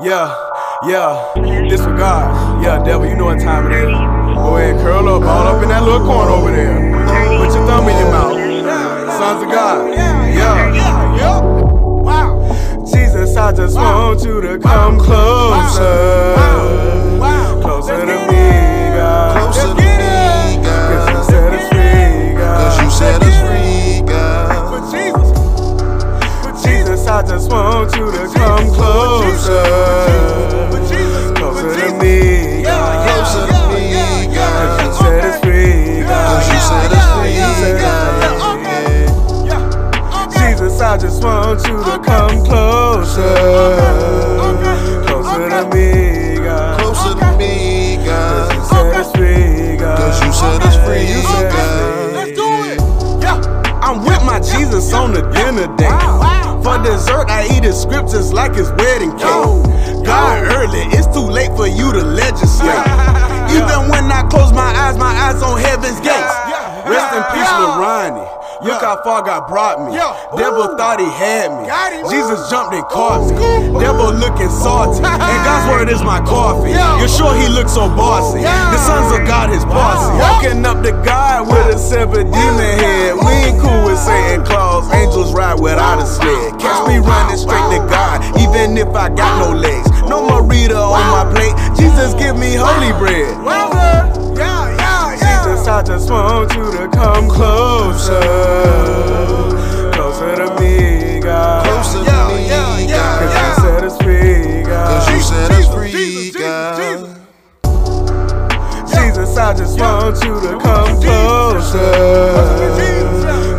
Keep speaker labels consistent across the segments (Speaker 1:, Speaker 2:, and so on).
Speaker 1: Yeah, yeah, disregard. Yeah, devil, you know what time it is. Go ahead, curl up, all up in that little corner over there. Put your thumb in your mouth. Sons of God. Yeah, yeah, yeah. Wow. Jesus, I just want you to come closer. Closer to me, God.
Speaker 2: Closer to me,
Speaker 1: Cause you set us free, God.
Speaker 2: Cause you set us free, God.
Speaker 1: For Jesus. For Jesus, I just want you to come Jesus, I just want you to come closer. Closer to me, God.
Speaker 2: Closer to me,
Speaker 1: You
Speaker 2: God.
Speaker 1: set us free, God.
Speaker 2: Cause you set us free,
Speaker 1: You
Speaker 2: God.
Speaker 1: Let's do it. Yeah, I'm with my Jesus on the dinner date. For dessert, I eat his scriptures like his wedding cake. God early, it's too late for you to legislate. Even when I close my Look how far God brought me. Devil thought he had me. Jesus jumped and caught me. Devil looking salty. And God's word is my coffee. You're sure he looks so bossy. The sons of God, his posse. Walking up to God with a seven demon head. We ain't cool with Satan Claus. Angels ride without a sled. Catch me running straight to God, even if I got no legs. No more Rita on my plate. Jesus, give me holy bread. Jesus, I just want you to come closer.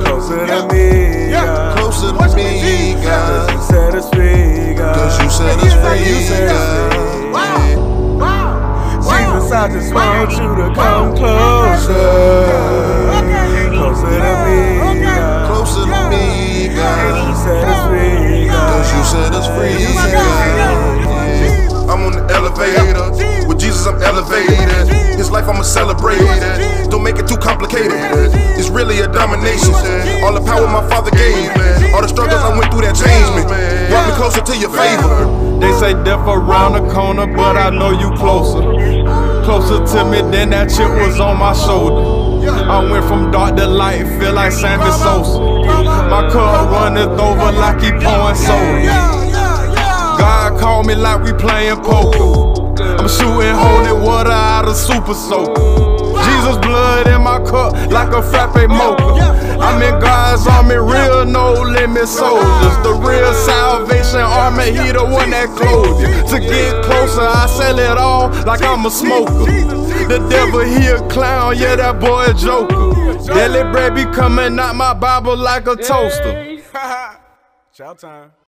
Speaker 1: Closer to me, God.
Speaker 2: Closer to me,
Speaker 1: Cause
Speaker 2: God.
Speaker 1: you set us free, God.
Speaker 2: Cause you set us free,
Speaker 1: You set us free. Wow. Wow. Jesus, I just want you to come closer. Closer to me, God.
Speaker 2: Closer to me,
Speaker 1: Cause
Speaker 2: God.
Speaker 1: you set us free, God.
Speaker 2: Cause you set us free,
Speaker 1: You set us free.
Speaker 2: God. I'm on the elevator. With Jesus, I'm elevated. I'ma celebrate it. Don't make it too complicated. It's really a domination. All the power my father gave me. All the struggles I went through that changed me. Brought me closer to your favor.
Speaker 3: They say death around the corner, but I know you closer. Closer to me than that chip was on my shoulder. I went from dark to light, feel like Sammy Sosa. My cup runneth over like he pouring soda. God called me like we playing poker. I'm shooting holy water super soak. Jesus blood in my cup like a frappe mocha. I'm in God's army, real no limit soldiers. The real Salvation Army, he the one that clothes you. To get closer, I sell it all like I'm a smoker. The devil, he a clown, yeah, that boy a joker. Daily bread be coming out my Bible like a toaster.
Speaker 1: Shout time.